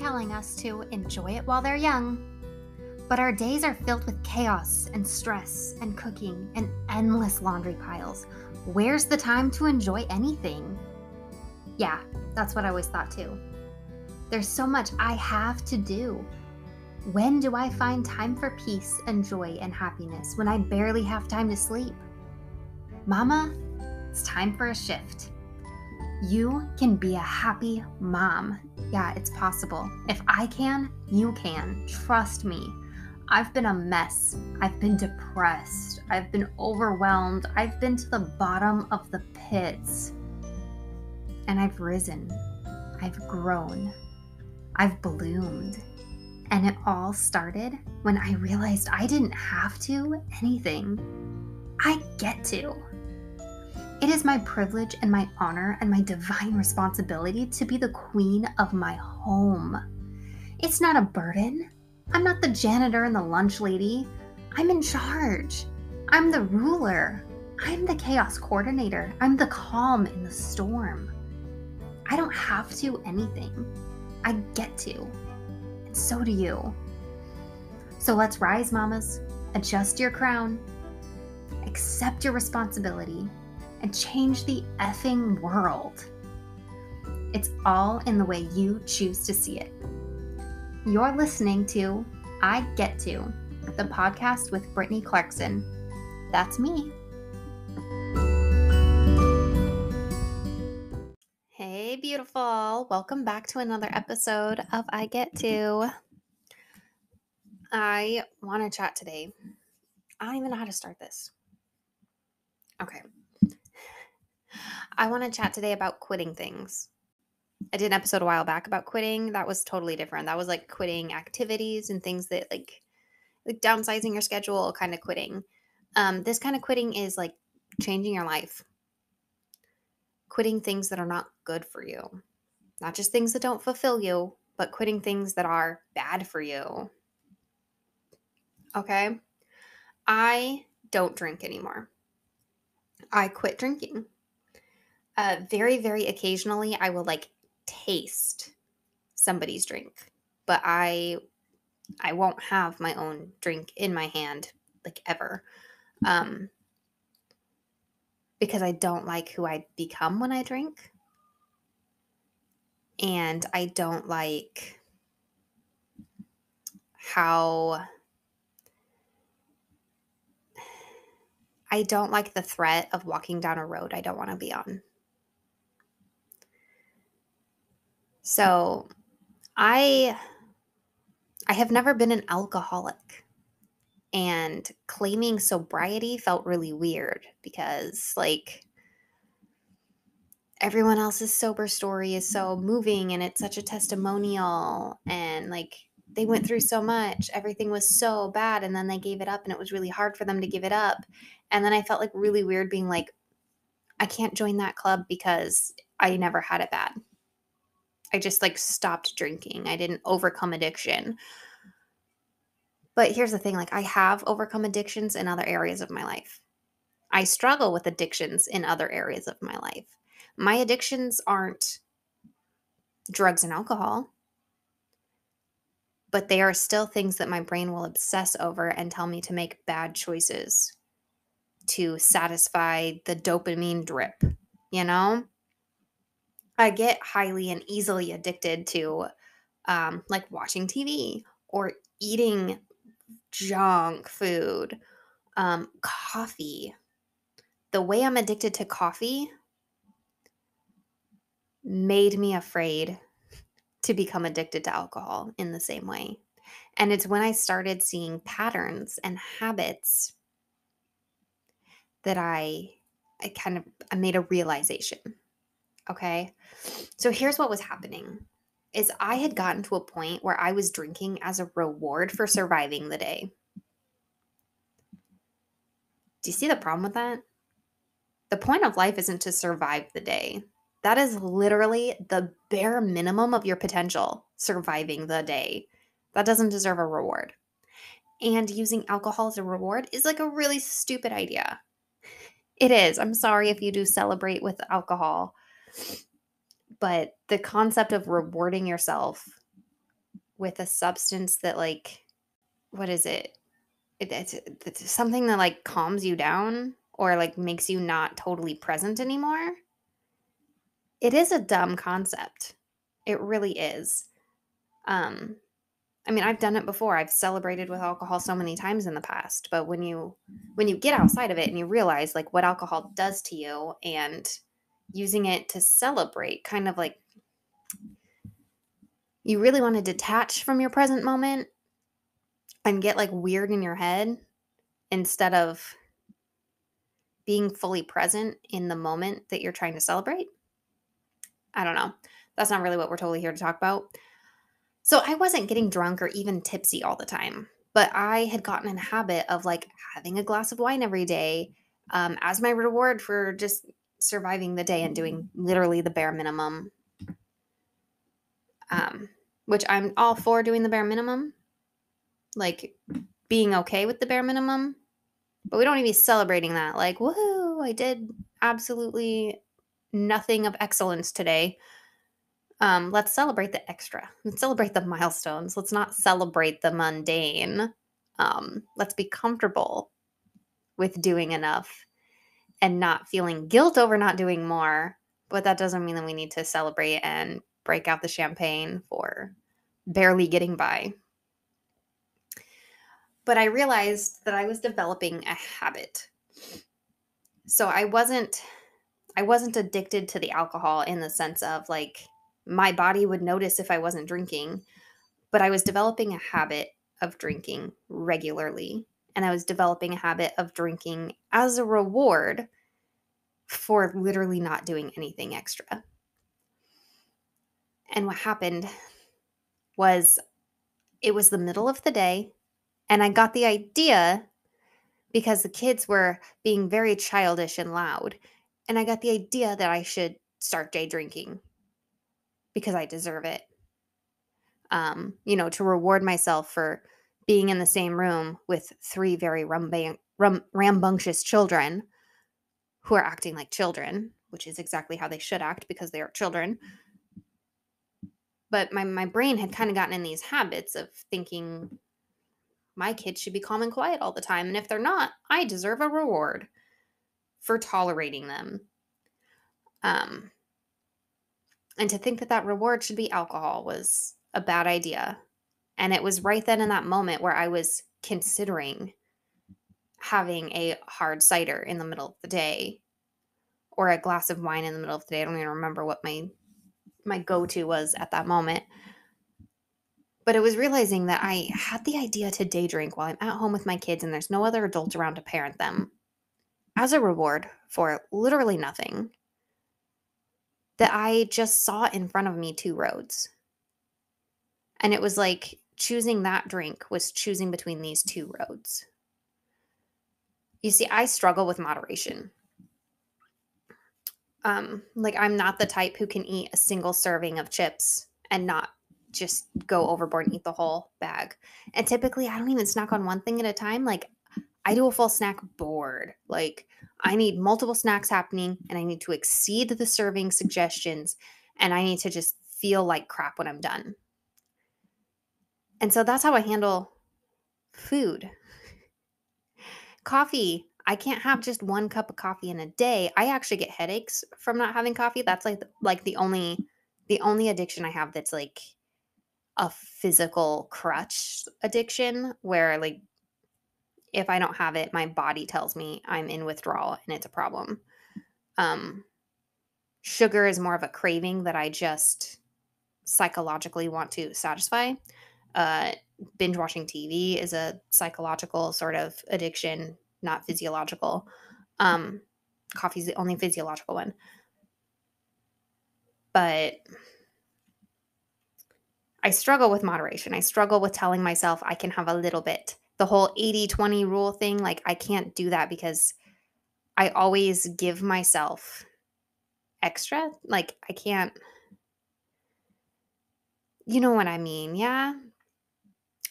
telling us to enjoy it while they're young. But our days are filled with chaos and stress and cooking and endless laundry piles. Where's the time to enjoy anything? Yeah, that's what I always thought too. There's so much I have to do. When do I find time for peace and joy and happiness when I barely have time to sleep? Mama, it's time for a shift. You can be a happy mom. Yeah, it's possible. If I can, you can. Trust me. I've been a mess. I've been depressed. I've been overwhelmed. I've been to the bottom of the pits. And I've risen. I've grown. I've bloomed. And it all started when I realized I didn't have to anything. I get to. It is my privilege and my honor and my divine responsibility to be the queen of my home. It's not a burden. I'm not the janitor and the lunch lady. I'm in charge. I'm the ruler. I'm the chaos coordinator. I'm the calm in the storm. I don't have to anything. I get to. And so do you. So let's rise, mamas. Adjust your crown. Accept your responsibility and change the effing world. It's all in the way you choose to see it. You're listening to I Get To, the podcast with Brittni Clarkson. That's me. Hey, beautiful. Welcome back to another episode of I Get To. I want to chat today. I don't even know how to start this. Okay. I want to chat today about quitting things. I did an episode a while back about quitting. That was totally different. That was like quitting activities and things that like like downsizing your schedule kind of quitting. Um, this kind of quitting is like changing your life. Quitting things that are not good for you. Not just things that don't fulfill you, but quitting things that are bad for you. Okay? I don't drink anymore. I quit drinking. Uh, very, very occasionally, I will like taste somebody's drink, but I, I won't have my own drink in my hand like ever, um, because I don't like who I become when I drink, and I don't like how I don't like the threat of walking down a road I don't want to be on. So, I I have never been an alcoholic. And claiming sobriety felt really weird because like everyone else's sober story is so moving and it's such a testimonial and like they went through so much everything was so bad and then they gave it up and it was really hard for them to give it up and then i felt like really weird being like i can't join that club because i never had it bad I just like stopped drinking. I didn't overcome addiction. But here's the thing like, I have overcome addictions in other areas of my life. I struggle with addictions in other areas of my life. My addictions aren't drugs and alcohol, but they are still things that my brain will obsess over and tell me to make bad choices to satisfy the dopamine drip, you know? I get highly and easily addicted to um, like watching TV or eating junk food, um, coffee. The way I'm addicted to coffee made me afraid to become addicted to alcohol in the same way. And it's when I started seeing patterns and habits that I I kind of I made a realization. Okay. So here's what was happening is I had gotten to a point where I was drinking as a reward for surviving the day. Do you see the problem with that? The point of life isn't to survive the day. That is literally the bare minimum of your potential, surviving the day. That doesn't deserve a reward. And using alcohol as a reward is like a really stupid idea. It is. I'm sorry if you do celebrate with alcohol but the concept of rewarding yourself with a substance that like what is it? it it's, it's something that like calms you down or like makes you not totally present anymore. It is a dumb concept. It really is. Um I mean, I've done it before. I've celebrated with alcohol so many times in the past, but when you when you get outside of it and you realize like what alcohol does to you and using it to celebrate kind of like you really want to detach from your present moment and get like weird in your head instead of being fully present in the moment that you're trying to celebrate. I don't know. That's not really what we're totally here to talk about. So I wasn't getting drunk or even tipsy all the time, but I had gotten in a habit of like having a glass of wine every day um, as my reward for just surviving the day and doing literally the bare minimum. Um, which I'm all for doing the bare minimum, like being okay with the bare minimum, but we don't need to be celebrating that. Like, woohoo, I did absolutely nothing of excellence today. Um, let's celebrate the extra. Let's celebrate the milestones. Let's not celebrate the mundane. Um, let's be comfortable with doing enough and not feeling guilt over not doing more. But that doesn't mean that we need to celebrate and break out the champagne for barely getting by. But I realized that I was developing a habit. So I wasn't I wasn't addicted to the alcohol in the sense of like my body would notice if I wasn't drinking, but I was developing a habit of drinking regularly. And I was developing a habit of drinking as a reward for literally not doing anything extra. And what happened was it was the middle of the day, and I got the idea because the kids were being very childish and loud. And I got the idea that I should start day drinking because I deserve it. Um, you know, to reward myself for being in the same room with three very rambunctious children who are acting like children, which is exactly how they should act because they are children. But my, my brain had kind of gotten in these habits of thinking my kids should be calm and quiet all the time. And if they're not, I deserve a reward for tolerating them. Um, and to think that that reward should be alcohol was a bad idea. And it was right then in that moment where I was considering having a hard cider in the middle of the day or a glass of wine in the middle of the day. I don't even remember what my my go-to was at that moment. But it was realizing that I had the idea to day drink while I'm at home with my kids and there's no other adults around to parent them as a reward for literally nothing. That I just saw in front of me two roads. And it was like choosing that drink was choosing between these two roads. You see, I struggle with moderation. Um, like I'm not the type who can eat a single serving of chips and not just go overboard and eat the whole bag. And typically I don't even snack on one thing at a time. Like I do a full snack board. Like I need multiple snacks happening and I need to exceed the serving suggestions and I need to just feel like crap when I'm done. And so that's how I handle food coffee I can't have just one cup of coffee in a day. I actually get headaches from not having coffee. That's like like the only the only addiction I have that's like a physical crutch addiction where like if I don't have it, my body tells me I'm in withdrawal and it's a problem. Um sugar is more of a craving that I just psychologically want to satisfy. Uh binge watching TV is a psychological sort of addiction, not physiological. Um, coffee's the only physiological one. But I struggle with moderation. I struggle with telling myself I can have a little bit. The whole 80 20 rule thing, like, I can't do that because I always give myself extra. Like, I can't. You know what I mean? Yeah.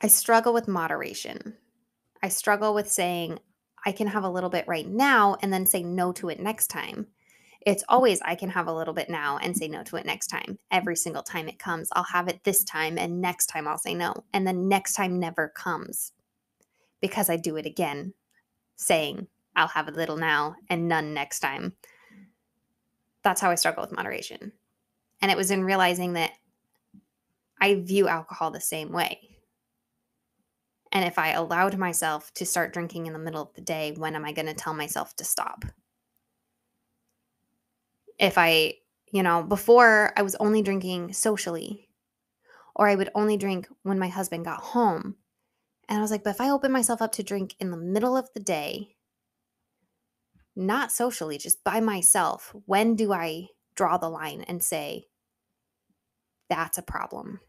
I struggle with moderation. I struggle with saying, I can have a little bit right now and then say no to it next time. It's always I can have a little bit now and say no to it next time. Every single time it comes, I'll have it this time and next time I'll say no. And the next time never comes because I do it again, saying I'll have a little now and none next time. That's how I struggle with moderation. And it was in realizing that I view alcohol the same way. And if I allowed myself to start drinking in the middle of the day, when am I going to tell myself to stop? If I, you know, before I was only drinking socially, or I would only drink when my husband got home. And I was like, but if I open myself up to drink in the middle of the day, not socially, just by myself, when do I draw the line and say, that's a problem?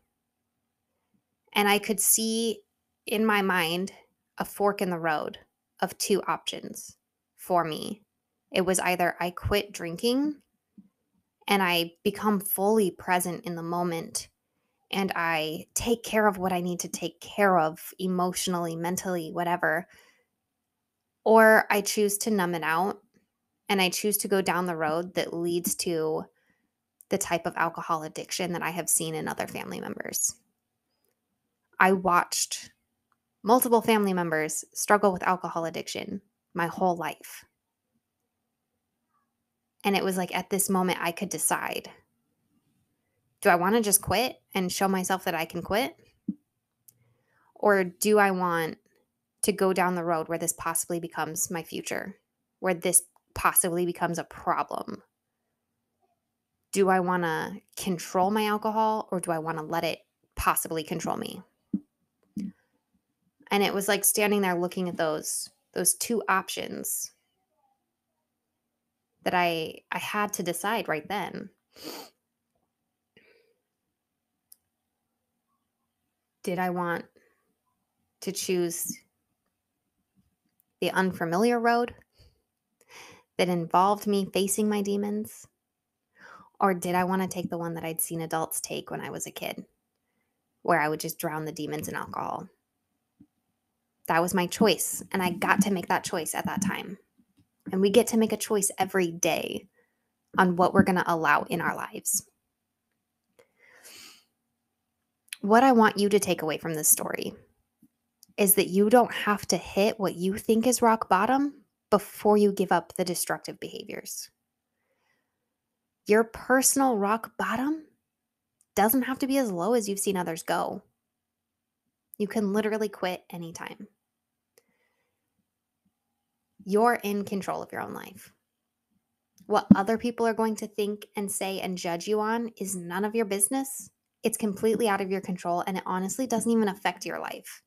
And I could see in my mind a fork in the road of two options for me. It was either I quit drinking and I become fully present in the moment and I take care of what I need to take care of emotionally, mentally, whatever. Or I choose to numb it out and I choose to go down the road that leads to the type of alcohol addiction that I have seen in other family members. I watched multiple family members struggle with alcohol addiction my whole life. And it was like at this moment, I could decide do I want to just quit and show myself that I can quit? Or do I want to go down the road where this possibly becomes my future, where this possibly becomes a problem? Do I want to control my alcohol or do I want to let it possibly control me? And it was like standing there looking at those those two options that I I had to decide right then. Did I want to choose the unfamiliar road that involved me facing my demons? Or did I want to take the one that I'd seen adults take when I was a kid, where I would just drown the demons in alcohol? That was my choice. And I got to make that choice at that time. And we get to make a choice every day on what we're going to allow in our lives. What I want you to take away from this story is that you don't have to hit what you think is rock bottom before you give up the destructive behaviors. Your personal rock bottom doesn't have to be as low as you've seen others go. You can literally quit anytime. You're in control of your own life. What other people are going to think and say and judge you on is none of your business. It's completely out of your control and it honestly doesn't even affect your life.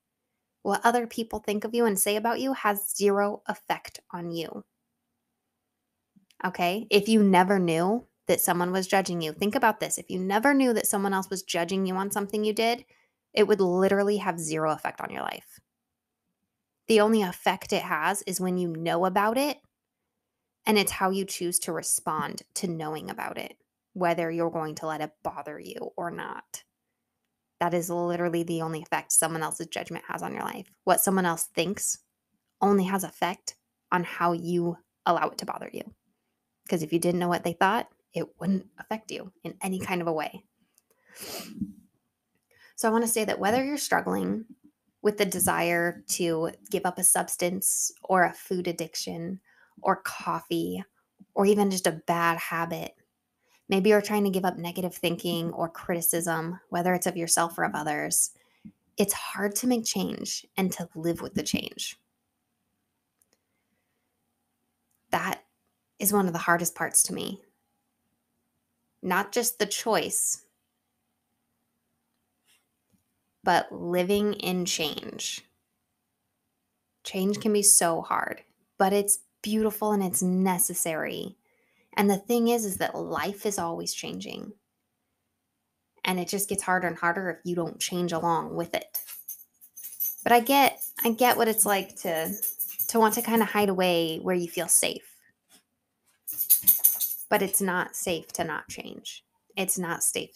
What other people think of you and say about you has zero effect on you. Okay? If you never knew that someone was judging you, think about this. If you never knew that someone else was judging you on something you did, it would literally have zero effect on your life. The only effect it has is when you know about it, and it's how you choose to respond to knowing about it, whether you're going to let it bother you or not. That is literally the only effect someone else's judgment has on your life. What someone else thinks only has effect on how you allow it to bother you. Because if you didn't know what they thought, it wouldn't affect you in any kind of a way. So I want to say that whether you're struggling with the desire to give up a substance or a food addiction or coffee or even just a bad habit. Maybe you're trying to give up negative thinking or criticism, whether it's of yourself or of others. It's hard to make change and to live with the change. That is one of the hardest parts to me. Not just the choice, but living in change. Change can be so hard, but it's beautiful and it's necessary. And the thing is is that life is always changing. And it just gets harder and harder if you don't change along with it. But I get I get what it's like to to want to kind of hide away where you feel safe. But it's not safe to not change. It's not safe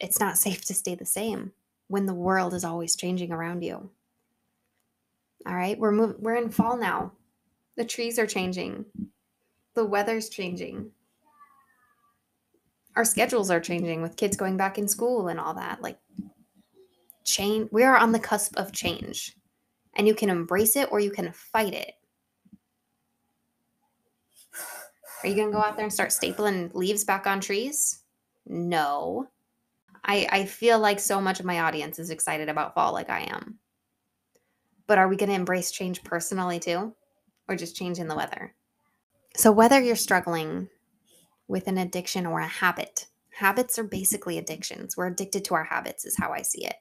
it's not safe to stay the same when the world is always changing around you. All right, we're mov- we're in fall now. The trees are changing. The weather's changing. our schedules are changing with kids going back in school and all that. Like, change, we are on the cusp of change. And you can embrace it or you can fight it. Are you going to go out there and start stapling leaves back on trees? No. I, I feel like so much of my audience is excited about fall like I am. But are we going to embrace change personally too? Or just change in the weather? So, whether you're struggling with an addiction or a habit, habits are basically addictions. We're addicted to our habits, is how I see it.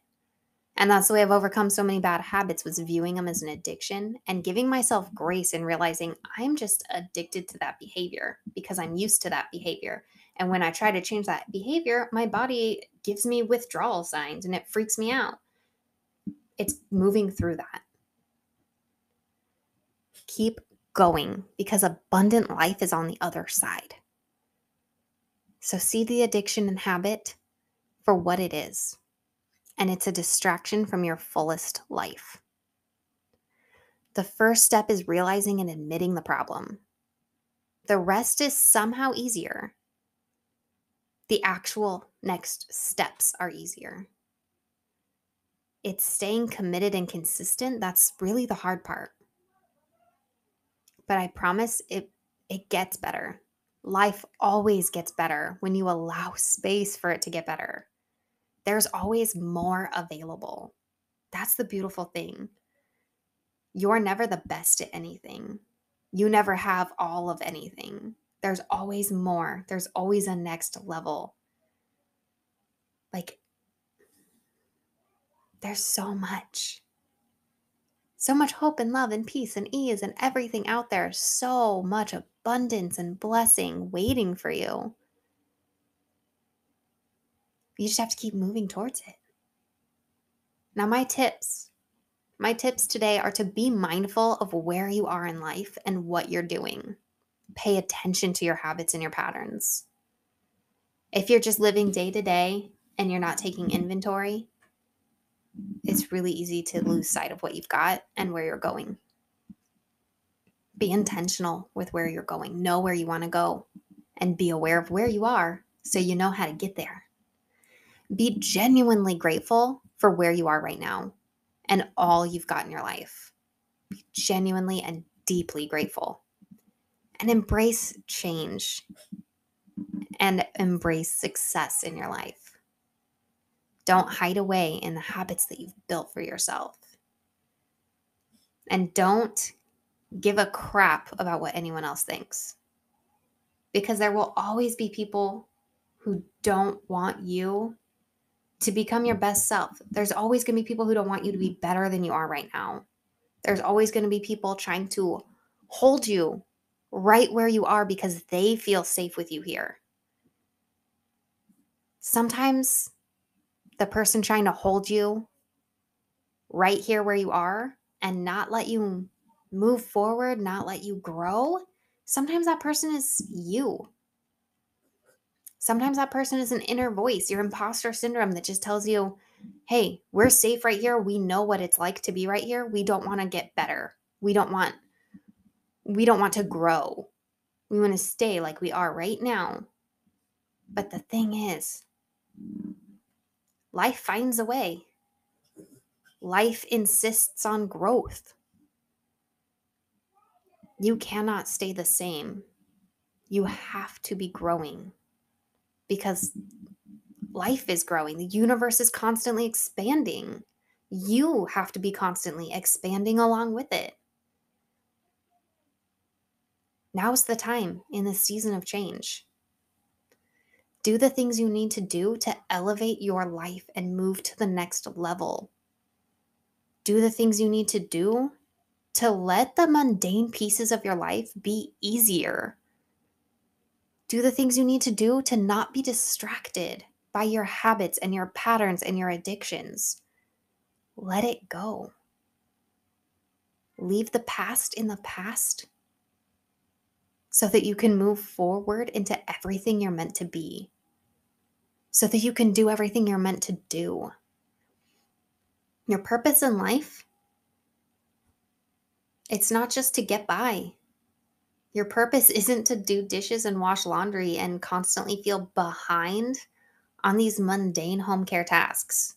And that's the way I've overcome so many bad habits was viewing them as an addiction and giving myself grace and realizing I'm just addicted to that behavior because I'm used to that behavior. And when I try to change that behavior, my body gives me withdrawal signs and it freaks me out. It's moving through that. Keep going because abundant life is on the other side. So see the addiction and habit for what it is and it's a distraction from your fullest life. The first step is realizing and admitting the problem. The rest is somehow easier. The actual next steps are easier. It's staying committed and consistent that's really the hard part. But I promise it it gets better. Life always gets better when you allow space for it to get better there's always more available. That's the beautiful thing. You're never the best at anything. You never have all of anything. There's always more. There's always a next level. Like, there's so much. So much hope and love and peace and ease and everything out there. So much abundance and blessing waiting for you. You just have to keep moving towards it. Now, my tips my tips today are to be mindful of where you are in life and what you're doing. Pay attention to your habits and your patterns. If you're just living day to day and you're not taking inventory, it's really easy to lose sight of what you've got and where you're going. Be intentional with where you're going, know where you want to go, and be aware of where you are so you know how to get there be genuinely grateful for where you are right now and all you've got in your life. Be genuinely and deeply grateful. And embrace change and embrace success in your life. Don't hide away in the habits that you've built for yourself. And don't give a crap about what anyone else thinks. Because there will always be people who don't want you to become your best self. There's always going to be people who don't want you to be better than you are right now. There's always going to be people trying to hold you right where you are because they feel safe with you here. Sometimes the person trying to hold you right here where you are and not let you move forward, not let you grow, sometimes that person is you. Sometimes that person is an inner voice, your imposter syndrome that just tells you, hey, we're safe right here. We know what it's like to be right here. We don't want to get better. We don't want we don't want to grow. We want to stay like we are right now. But the thing is, life finds a way. Life insists on growth. You cannot stay the same. You have to be growing because life is growing, the universe is constantly expanding. You have to be constantly expanding along with it. Now's the time in the season of change. Do the things you need to do to elevate your life and move to the next level. Do the things you need to do to let the mundane pieces of your life be easier do the things you need to do to not be distracted by your habits and your patterns and your addictions. Let it go. Leave the past in the past so that you can move forward into everything you're meant to be, so that you can do everything you're meant to do. Your purpose in life, it's not just to get by, Your purpose isn't to do dishes and wash laundry and constantly feel behind on these mundane home care tasks.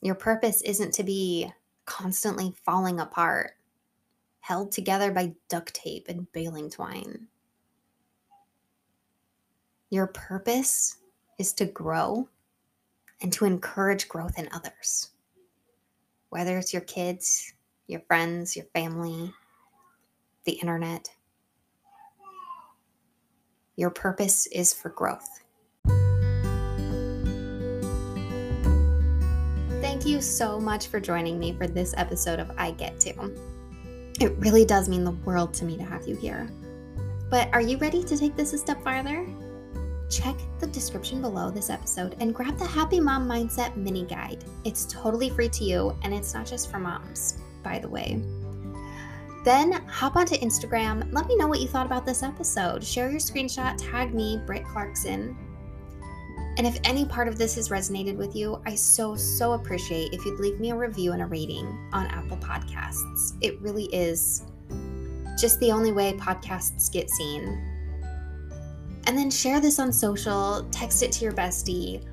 Your purpose isn't to be constantly falling apart, held together by duct tape and baling twine. Your purpose is to grow and to encourage growth in others. Whether it's your kids, your friends, your family, the internet, your purpose is for growth. Thank you so much for joining me for this episode of I Get To. It really does mean the world to me to have you here. But are you ready to take this a step farther? check the description below this episode and grab the Happy Mom Mindset mini guide. It's totally free to you and it's not just for moms, by the way. Then hop onto Instagram. Let me know what you thought about this episode. Share your screenshot, tag me, Britt Clarkson. And if any part of this has resonated with you, I so, so appreciate if you'd leave me a review and a rating on Apple Podcasts. It really is just the only way podcasts get seen and then share this on social, text it to your bestie.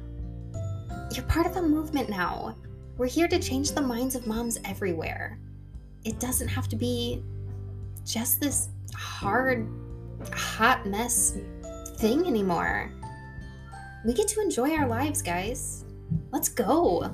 You're part of a movement now. We're here to change the minds of moms everywhere. It doesn't have to be just this hard, hot mess thing anymore. We get to enjoy our lives, guys. Let's go.